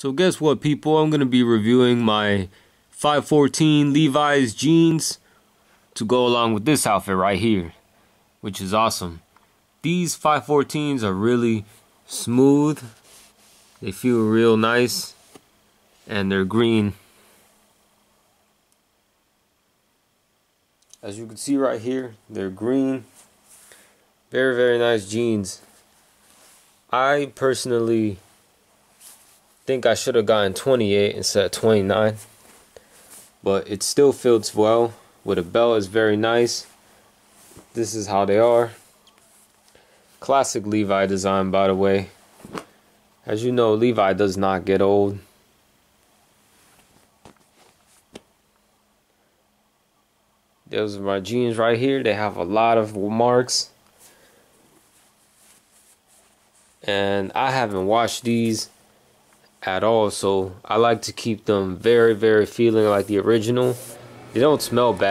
So guess what people, I'm going to be reviewing my 514 Levi's jeans to go along with this outfit right here, which is awesome. These 514s are really smooth. They feel real nice and they're green. As you can see right here, they're green. Very, very nice jeans. I personally think I should have gotten 28 instead of 29. But it still fits well. With a belt is very nice. This is how they are. Classic Levi design by the way. As you know, Levi does not get old. Those are my jeans right here. They have a lot of marks. And I haven't washed these at all. So I like to keep them very, very feeling like the original. They don't smell bad.